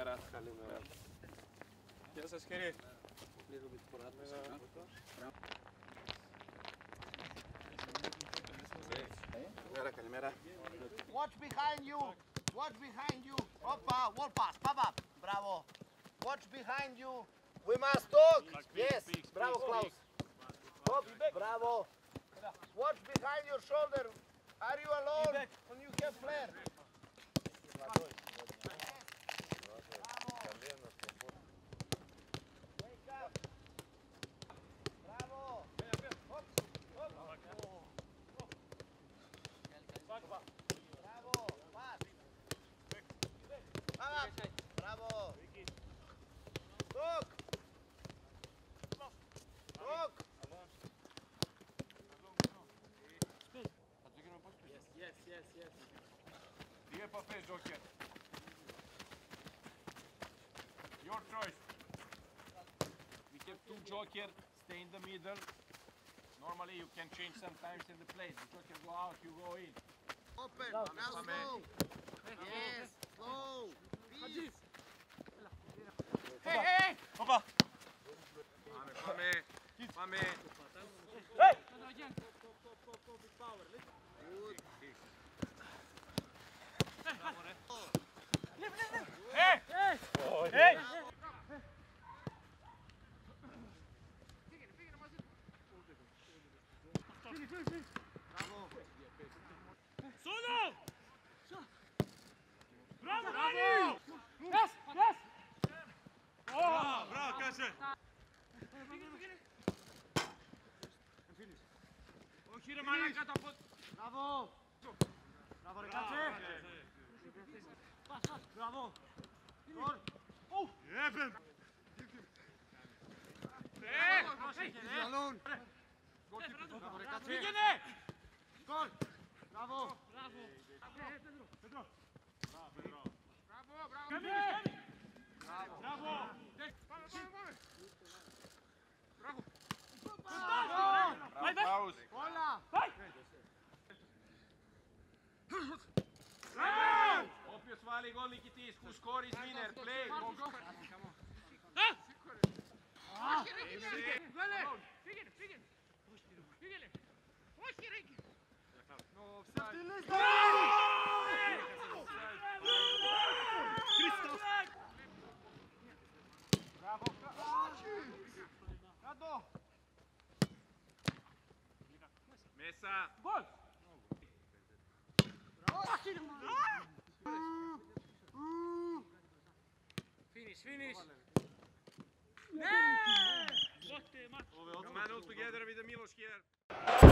Καλημέρα. Καλημέρα. Γεια σας κύριε. Λίγο με την Καλημέρα, καλημέρα. Watch behind you. Watch behind you. Opa, wall pass. Papa. Bravo. Watch behind you. We must talk. Yes. Bravo, Klaus. Bravo. Watch behind your shoulder. Are you alone? When you have flare. Yes, yes. Nije pa Joker. Your choice. We have two Joker, stay in the middle. Normally you can change sometimes in the place. The Joker go out, you go in. Open. Now slow. Yes. Slow. Peace. Hey, hey! Hoppa! Fame, fame, fame. Hey! Όχι ρε μαλάκα τα πόδια. Μπράβο. Μπράβο ρε κάτσε. Πας, πας. Μπράβο. Γκολ. Ου. Έπρεπε. Ε, Πήγαινε! Γκολ! Μπράβο! Μπράβο! Ε, Πέτρο! Πέτρο! Μπράβο! Μπράβο! Μπράβο! Πάμε, πάμε! Μπράβο! Vai! Ε! Ε! Όποιος βάλει γκολ νικητής, who score is winner. Ricardo! Mesa! Gol! Finish, finish! Yeah! Mano together with the Miloš here.